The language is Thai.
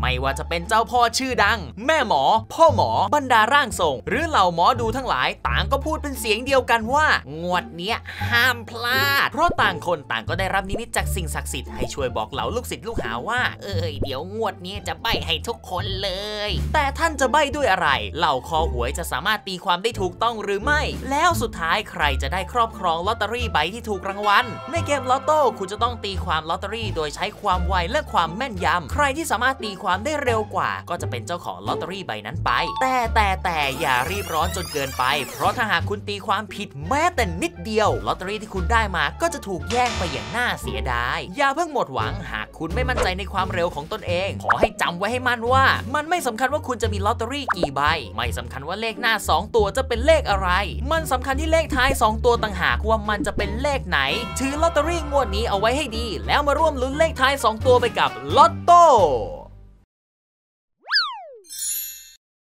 ไม่ว่าจะเป็นเจ้าพ่อชื่อดัง แม่หมอ พ่อหมอ บรรดาร่างทรง หรือเหล่าหมอดูทั้งหลาย ต่างก็พูดเป็นเสียงเดียวกันว่า งวดเนี้ยห้ามพลาด เพราะต่างคนต่างก็ได้รับนิมิตจากสิ่งศักดิ์สิทธิ์ให้ช่วยบอกเหล่าลูกศิษย์ลูกหาว่า เอ้ยเดี๋ยวงวดนี้จะใบ้ให้ทุกคนเลย แต่ท่านจะใบ้ด้วยอะไร เหล่าคอหวยจะสามารถตีความได้ถูกต้องหรือไม่ แล้วสุดท้ายใครจะได้ครอบครองลอตเตอรี่ใบที่ถูกรางวัล ในเกมลอตโต้คุณจะต้องตีความลอตเตอรี่ โดยใช้ความไวและความแม่นยำใครที่สามารถตีความได้เร็วกว่า ก็จะเป็นเจ้าของลอตเตอรี่ใบนั้นไป แต่แต่แต่อย่ารีบร้อนจนเกินไป เพราะถ้าหากคุณตีความผิดแม้แต่นิดเดียวลอตเตอรี่ที่คุณได้มาก็จะถูกแย่งไปอย่างน่าเสียดาย อย่าเพิ่งหมดหวังหากคุณไม่มั่นใจในความเร็วของตนเอง ขอให้จำไว้ให้มั่นว่า มันไม่สำคัญว่าคุณจะมีลอตเตอรี่กี่ใบ ไม่สำคัญว่าเลขหน้า 2 ตัวจะเป็นเลขอะไร มันสำคัญที่เลขท้าย 2 ตัวต่างหากว่ามันจะเป็นเลขไหน ถือลอตเตอรี่งวดนี้เอาไว้ให้ดี แล้วมาร่วมลุ้นเลขท้าย 2 ตัวไปกับลอตโต้